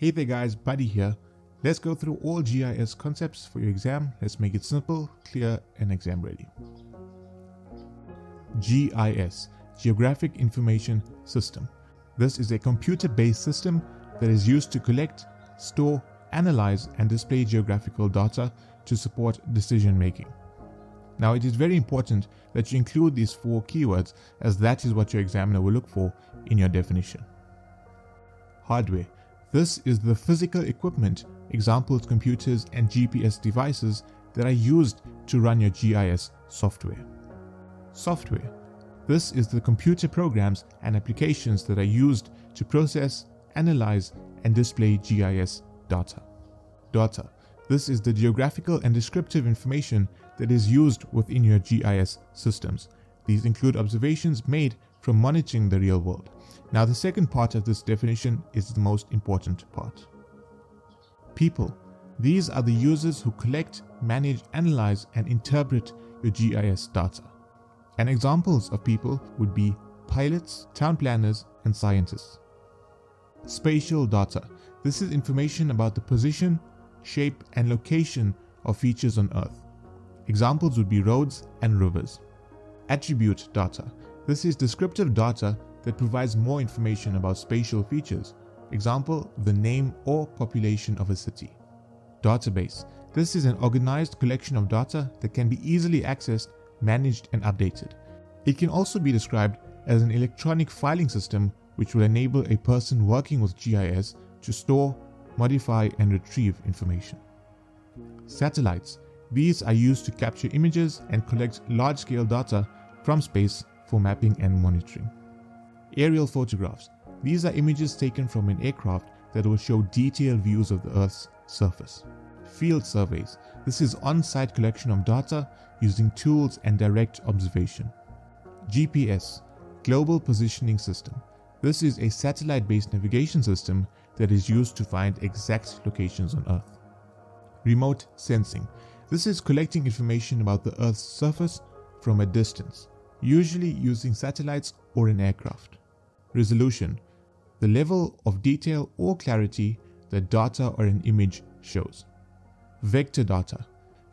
Hey there guys, Buddy here. Let's go through all GIS concepts for your exam. Let's make it simple, clear and exam ready. GIS, Geographic Information System. This is a computer-based system that is used to collect, store, analyze and display geographical data to support decision making. Now it is very important that you include these four keywords as that is what your examiner will look for in your definition. Hardware. This is the physical equipment, examples computers and GPS devices that are used to run your GIS software. Software. This is the computer programs and applications that are used to process, analyze and display GIS data. Data. This is the geographical and descriptive information that is used within your GIS systems. These include observations made from monitoring the real world. Now, the second part of this definition is the most important part. People. These are the users who collect, manage, analyze, and interpret your GIS data. And examples of people would be pilots, town planners, and scientists. Spatial data. This is information about the position, shape, and location of features on Earth. Examples would be roads and rivers. Attribute data. This is descriptive data that provides more information about spatial features. Example, the name or population of a city. Database. This is an organized collection of data that can be easily accessed, managed, and updated. It can also be described as an electronic filing system which will enable a person working with GIS to store, modify, and retrieve information. Satellites. These are used to capture images and collect large scale data from space for mapping and monitoring. Aerial photographs. These are images taken from an aircraft that will show detailed views of the Earth's surface. Field surveys. This is on site collection of data using tools and direct observation. GPS, Global Positioning System. This is a satellite based navigation system that is used to find exact locations on Earth. Remote sensing. This is collecting information about the Earth's surface from a distance, usually using satellites or an aircraft. Resolution the level of detail or clarity that data or an image shows. Vector data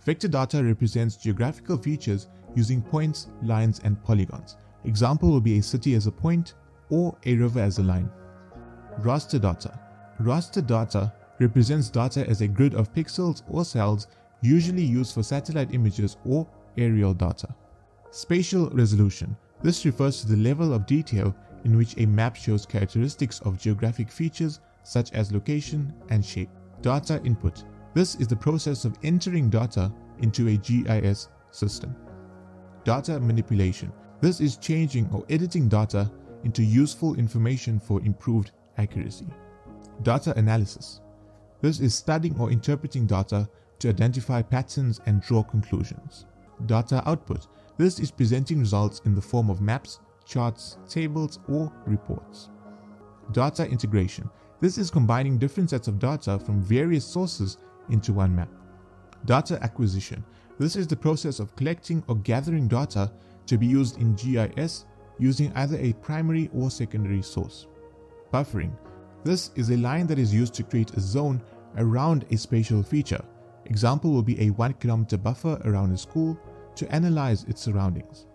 Vector data represents geographical features using points, lines, and polygons. Example will be a city as a point or a river as a line. Raster data Raster data represents data as a grid of pixels or cells usually used for satellite images or aerial data. Spatial resolution. This refers to the level of detail in which a map shows characteristics of geographic features such as location and shape. Data input. This is the process of entering data into a GIS system. Data manipulation. This is changing or editing data into useful information for improved accuracy. Data analysis. This is studying or interpreting data to identify patterns and draw conclusions. Data output. This is presenting results in the form of maps, charts, tables, or reports. Data integration. This is combining different sets of data from various sources into one map. Data acquisition. This is the process of collecting or gathering data to be used in GIS using either a primary or secondary source. Buffering. This is a line that is used to create a zone around a spatial feature. Example will be a 1 kilometer buffer around a school to analyze its surroundings.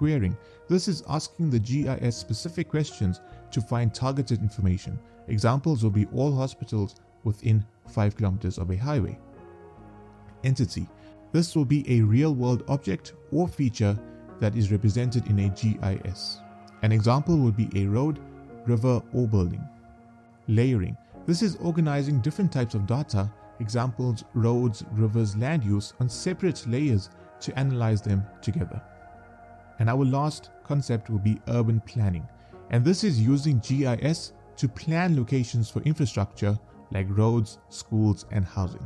Querying. This is asking the GIS specific questions to find targeted information. Examples will be all hospitals within 5 kilometers of a highway. Entity. This will be a real world object or feature that is represented in a GIS. An example would be a road, river, or building. Layering. This is organizing different types of data, examples roads, rivers, land use, on separate layers to analyze them together. And our last concept will be urban planning. And this is using GIS to plan locations for infrastructure like roads, schools, and housing.